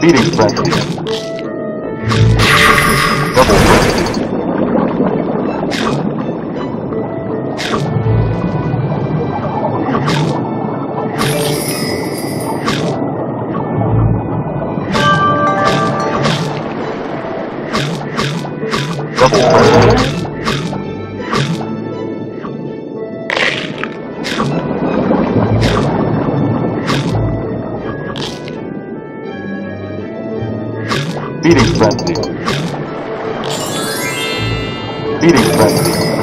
Feeding frenzy. Double frenzy. Double frenzy. Feeding frenzy. Feeding frenzy.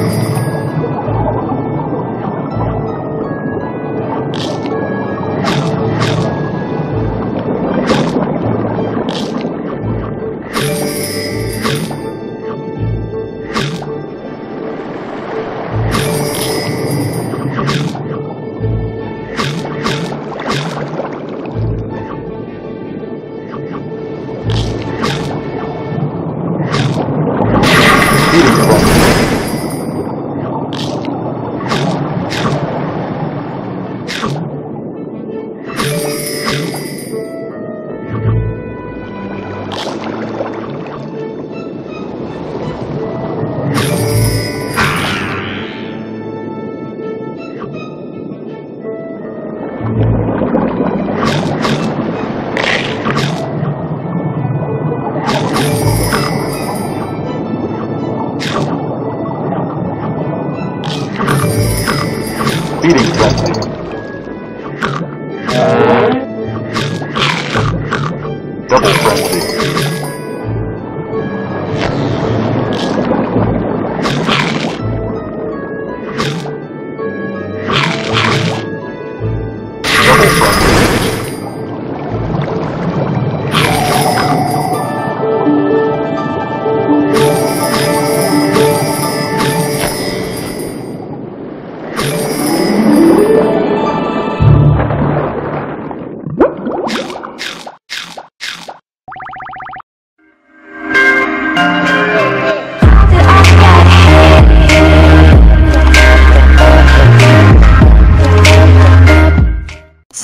Feeding frenzy. Uh, Double frenzy.